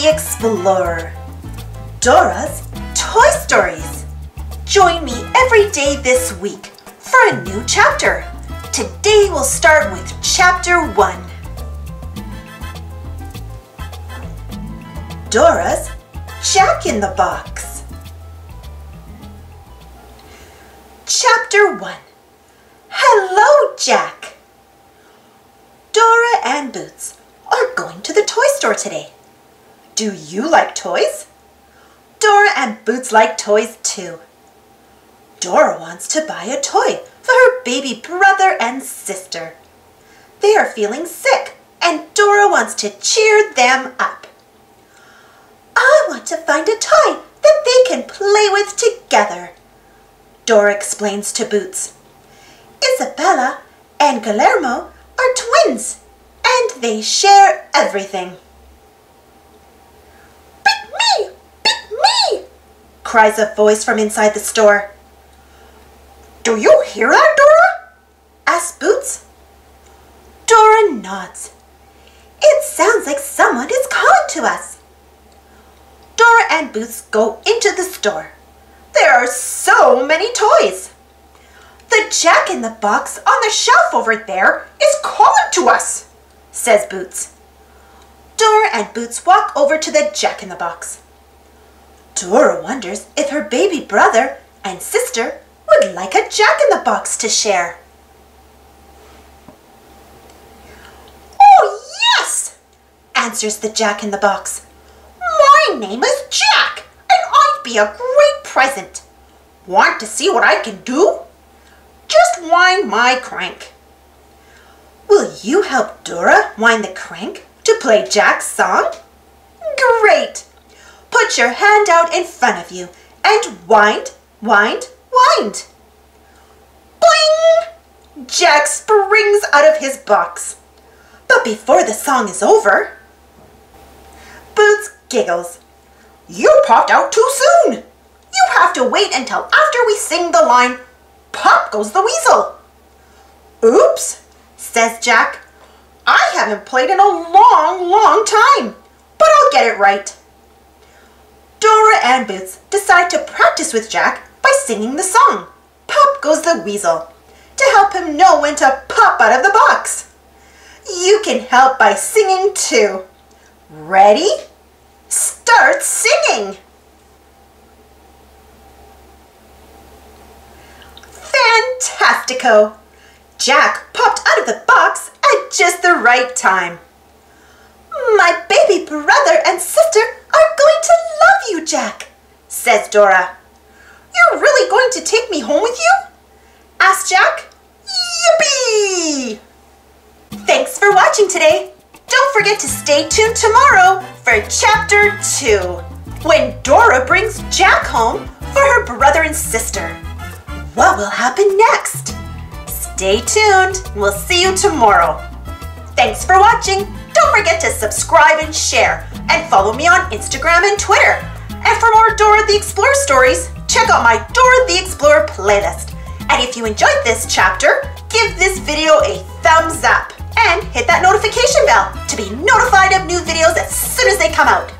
the Explorer. Dora's Toy Stories. Join me every day this week for a new chapter. Today we'll start with Chapter 1. Dora's Jack in the Box. Chapter 1 Hello, Jack! Dora and Boots are going to the toy store today. Do you like toys? Dora and Boots like toys too. Dora wants to buy a toy for her baby brother and sister. They are feeling sick and Dora wants to cheer them up. I want to find a toy that they can play with together, Dora explains to Boots. Isabella and Guillermo are twins and they share everything. Pick me! Pick me! Cries a voice from inside the store. Do you hear that, Dora? asks Boots. Dora nods. It sounds like someone is calling to us. Dora and Boots go into the store. There are so many toys. The Jack in the Box on the shelf over there is calling to us, says Boots. Dora and Boots walk over to the Jack in the Box. Dora wonders if her baby brother and sister would like a Jack in the Box to share. Oh, yes, answers the Jack in the Box. My name is Jack, and I'd be a great present. Want to see what I can do? Just wind my crank. Will you help Dora wind the crank to play Jack's song? Great! Put your hand out in front of you and wind, wind, wind. Boing! Jack springs out of his box. But before the song is over, Boots giggles. You popped out too soon. You have to wait until after we sing the line, Pop goes the weasel. Oops, says Jack. I haven't played in a long, long time, but I'll get it right. Dora and Boots decide to practice with Jack by singing the song, Pop Goes the Weasel, to help him know when to pop out of the box. You can help by singing too. Ready? Start singing! Fantastico! Jack popped out of the box at just the right time. My baby brother and sister are going to love you, Jack, says Dora. You're really going to take me home with you? asked Jack. Yippee! Thanks for watching today. Don't forget to stay tuned tomorrow for Chapter 2, when Dora brings Jack home for her brother and sister. What will happen next? Stay tuned. We'll see you tomorrow. Thanks for watching. Don't forget to subscribe and share, and follow me on Instagram and Twitter. And for more Dora the Explorer stories, check out my Dora the Explorer playlist. And if you enjoyed this chapter, give this video a thumbs up and hit that notification bell to be notified of new videos as soon as they come out.